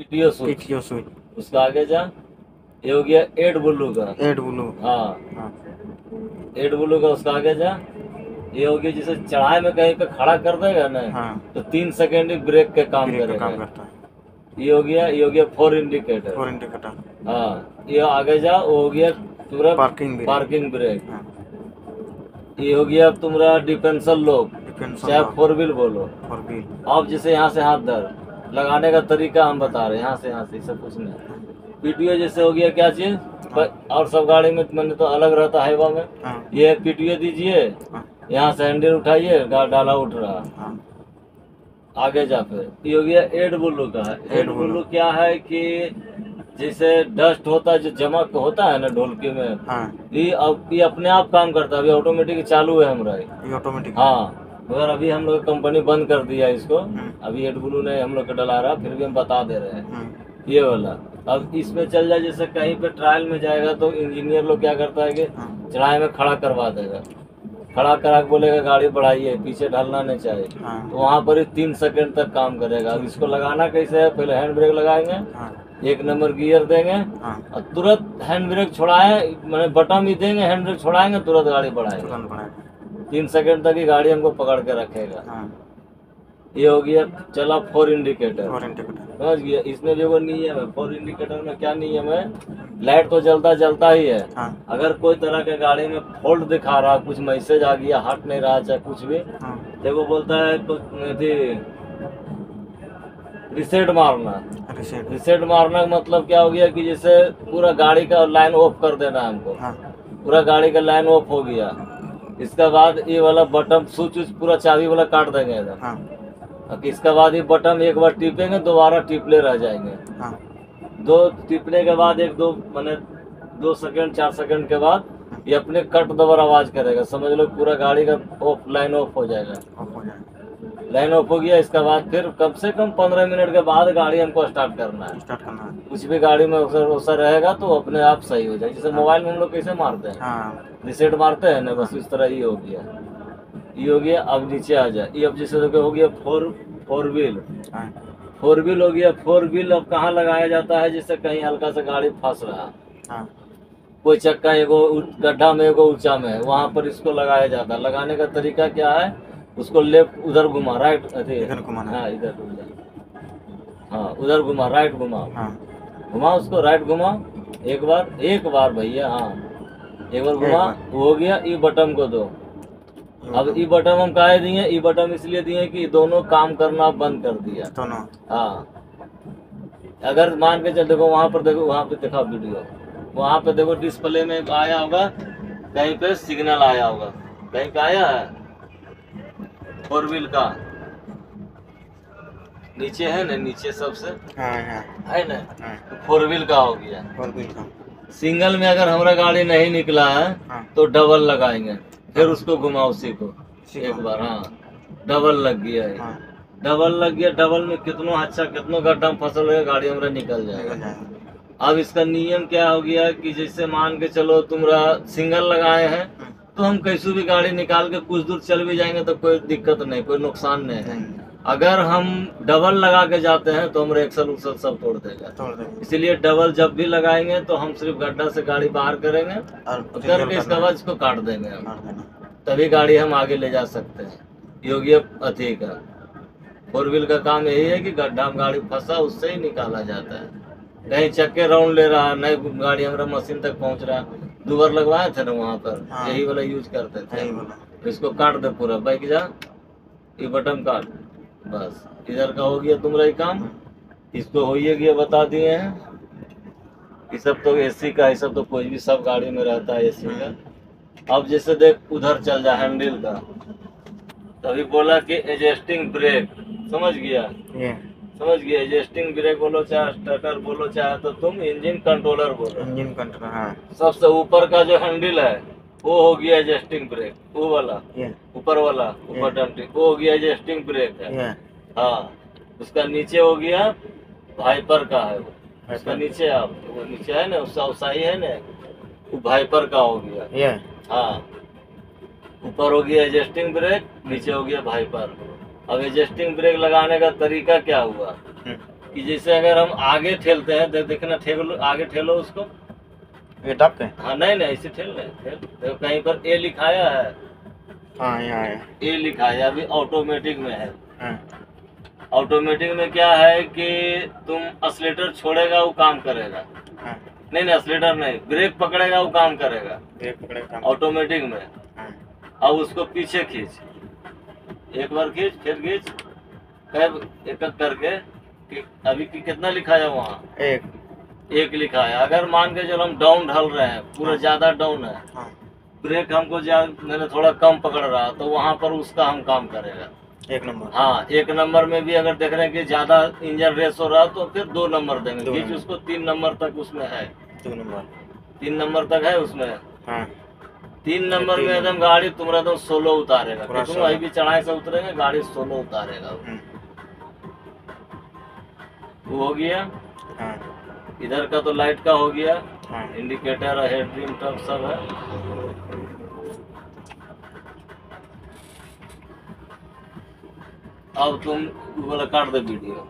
सुई उसका आगे जा। ये हो गया एट ब्लू का। एड ब्लू हाँ। हाँ। एट ब्लू का उसका आगे जा। ये हो गया जिसे चढ़ाए में कहीं पे खड़ा कर देगा ना हाँ। तो तीन सेकेंड ब्रेक के काम ब्रेक करेगा। काम करता है। ये हो गया ये हो गया फोर इंडिकेटर फोर इंडिकेटर हाँ। ये आगे जा वो हो गया तुम्हारा पार्किंग पार्किंग ब्रेक हाँ। ये हो गया तुम्हारा डिफेंसल डिफेंस चाहे फोर व्हील बोलो। फोर व्हील अब जैसे यहाँ से हाथ धर। लगाने का तरीका हम बता रहे हैं। यहाँ से यहाँ से सब कुछ नहीं। पीटीओ जैसे हो गया क्या चीज़? और सब गाड़ी में मैंने तो अलग रहता है हवा में। हाँ। ये पीटीओ दीजिए। हाँ। यहाँ से हैंडल उठाइए डाला उठ रहा। हाँ। आगे जा फिर। ये हो गया एड बुल्लू का। है एड बुल्लू क्या है कि जैसे डस्ट होता है जो जमक होता है ना ढोलकी में हाँ। ये अब ये अपने आप काम करता है। अभी ऑटोमेटिक चालू है हमारा। ये ऑटोमेटिक हाँ। मगर अभी हम लोग कंपनी बंद कर दिया है इसको। हम्म। अभी एड ब्लू ने हम लोग को डला रहा फिर भी हम बता दे रहे हैं। हम्म, ये वाला। अब इसमें चल जाए जैसे कहीं पे ट्रायल में जाएगा तो इंजीनियर लोग क्या करता है कि हाँ। चढ़ाई में खड़ा करवा देगा। खड़ा करा के बोलेगा गाड़ी बढ़ाइए पीछे ढलना नहीं चाहिए। हाँ। तो वहाँ पर ही तीन सेकंड तक काम करेगा। अब इसको लगाना कैसे है? पहले हैंड ब्रेक लगाएँगे। हाँ। एक नंबर गियर देंगे। हाँ। और तुरंत हैंड ब्रेक छोड़ाए मैंने बटन भी देंगे हैंड ब्रेक छोड़ाएँगे तुरंत गाड़ी बढ़ाएगा। तीन सेकंड तक ही गाड़ी हमको पकड़ के रखेगा। हाँ। ये हो गया चला फोर इंडिकेटर फोर इंडिकेटर समझ गया? इसमें जो नियम है फोर इंडिकेटर में क्या नियम है? लाइट तो जलता जलता ही है। हाँ। अगर कोई तरह के गाड़ी में फॉल्ट दिखा रहा कुछ मैसेज आ गया हट नहीं रहा चाहे कुछ भी हाँ। देखो बोलता है कुछ रिसेट मारना। रिसेट रिसेट मारना का मतलब क्या हो गया कि जैसे पूरा गाड़ी का लाइन ऑफ़ कर देना हमको। हाँ। पूरा गाड़ी का लाइन ऑफ़ हो गया। इसके बाद ये वाला बटन स्विच उच पूरा चाबी वाला काट देंगे इधर। हाँ। इसके बाद ये बटन एक बार टिपेंगे दोबारा टिपले रह जाएँगे। हाँ। दो टिपने के बाद एक दो मैंने दो सेकंड चार सेकंड के बाद ये अपने कट दोबारा आवाज़ करेगा। समझ लो पूरा गाड़ी का ऑफ़ लाइन ऑफ़ हो जाएगा। ऑफ़ हो जाएगा। लाइन ऑफ़ हो गया इसके बाद फिर कम से कम पंद्रह मिनट के बाद गाड़ी हमको स्टार्ट करना है। स्टार्ट करना है। कुछ भी गाड़ी में अवसर रहेगा तो अपने आप सही हो जाए जैसे मोबाइल में हम लोग कैसे मारते हैं? हाँ। रिसेट मारते हैं ना बस इस तरह ये हो गया। ये हो गया अब नीचे आ जाए ये अब जैसे हो गया फोर फोर व्हील हाँ। फोर व्हील हो गया फोर व्हील अब कहाँ लगाया जाता है? जैसे कहीं हल्का सा गाड़ी फंस रहा। है हाँ। कोई चक्का एगो गड्ढा में एगो ऊँचा में है वहाँ पर इसको लगाया जाता है। लगाने का तरीका क्या है? उसको लेफ़्ट उधर घुमा राइट इधर घुमाना हाँ। इधर उधर। हाँ उधर घुमा राइट घुमा। हाँ। घुमा उसको राइट घुमा। एक बार एक बार भैया हाँ। एक बार घुमा। हो गया ई बटन को दो। अब ई बटन हम काहे दिए ई बटन इसलिए दिए कि दोनों काम करना बंद कर दिया। दोनों। हाँ। अगर मान के चल देखो वहाँ पर देखो वहाँ पे देखा वीडियो वहाँ पे देखो डिस्प्ले में आया होगा कहीं पे सिग्नल आया होगा। कहीं पे आया है? फोर व्हील का। नीचे है ना नीचे सबसे? हाँ हाँ। है ना? हाँ। फोर व्हील का हो गया। फोर व्हील का। सिंगल में अगर हमारा गाड़ी नहीं निकला है हाँ। तो डबल लगाएँगे। फिर उसको घुमाओ उसी को। एक बार हाँ। डबल लग गया है। हाँ। डबल लग गया डबल में कितनो अच्छा कितनो गड्ढा फ़सल है गाड़ी हमारा निकल जाएगा। अब इसका नियम क्या हो गया कि जैसे मान के चलो तुमरा सिंगल लगाए हैं तो हम कैसे भी गाड़ी निकाल के कुछ दूर चल भी जाएँगे तो कोई दिक्कत नहीं कोई नुकसान नहीं है। अगर हम डबल लगा के जाते हैं तो हमारे एक्सल उक्सल सब तोड़ देगा। तोड़ देंगे। इसीलिए डबल जब भी लगाएँगे तो हम सिर्फ़ गड्ढा से गाड़ी बाहर करेंगे और करके इसके बाद इसको काट देंगे हम। तभी गाड़ी हम आगे ले जा सकते हैं। योगी अथी का फोर व्हील का काम यही है कि गड्ढा में गाड़ी फंसा उससे ही निकाला जाता है। कहीं चक्के राउंड ले रहा है नई गाड़ी हमारा मशीन तक पहुँच रहा है। दुबर लगवाए थे ना वहाँ पर हाँ। यही वाला यूज़ करते थे। इसको काट दे पूरा। बैठ जा ये बटन काट। बस। इधर का हो गया तुम्हारा ही काम? इसको हो ही गया बता दिए हैं? ये सब तो एसी का ये सब तो कोई भी सब गाड़ी में रहता है एसी का। अब जैसे देख उधर चल जा हैंडल का। तभी बोला कि एडजस्टिंग ब्रेक समझ गया? ये समझ गया एडजस्टिंग ब्रेक बोलो चाहे स्टार्टर बोलो चाहे तो तुम इंजन कंट्रोलर बोलो। इंजन कंट्रोल हाँ। सबसे ऊपर का जो हैंडल है वो हो गया एडजस्टिंग ब्रेक वो वाला। ऊपर वाला ऊपर डंटी वो हो गया एडजस्टिंग ब्रेक है। हाँ उसका नीचे हो गया वाइपर का है वो। उसका नीचे आप वो नीचे है ना उसका उसाई है ना वो वाइपर का हो गया। हाँ। ऊपर हो गया एडजस्टिंग ब्रेक नीचे हो गया वाइपर अब एडजस्टिंग ब्रेक लगाने का तरीका क्या हुआ? कि जैसे अगर हम आगे ठेलते हैं देख देखना ठेलो आगे ठेलो उसको। ये टप के हाँ नहीं नहीं ऐसे ठेल नहीं ठेल। देखो कहीं पर ए लिखाया है। हाँ यहाँ है ए लिखा है अभी ऑटोमेटिक में है। हाँ। ऑटोमेटिक में क्या है कि तुम असलेटर छोड़ेगा वो काम करेगा। हाँ। नहीं नहीं असलेटर नहीं ब्रेक पकड़ेगा वो काम करेगा। ब्रेक पकड़े काम ऑटोमेटिक में। हाँ। अब उसको पीछे खींच। एक बार खींच फिर खींच कब एक करके कि अभी कि कितना लिखा है वहाँ? एक। एक लिखा है अगर मान के चलो हम डाउन ढल रहे हैं पूरा ज़्यादा डाउन है हाँ। ब्रेक हमको ज़्यादा मैंने थोड़ा कम पकड़ रहा तो वहाँ पर उसका हम काम करेगा। एक नंबर। हाँ एक नंबर में भी अगर देख रहे हैं कि ज़्यादा इंजन रेस हो रहा तो फिर दो नंबर देंगे। बीच उसको तीन नंबर तक उसमें है। दो नंबर। तीन नंबर तक है उसमें। हाँ। तीन नंबर में एकदम गाड़ी तुम्हारा एकदम सोलो उतारेगा। तुम। अभी भी चढ़ाई से उतरेंगे गाड़ी सोलो उतारेगा। हम्म, वो हो गया। हाँ। इधर का तो लाइट का हो गया। इंडिकेटर हेड ड्रीम टप सब है। अब तुम वो काट दे वीडियो।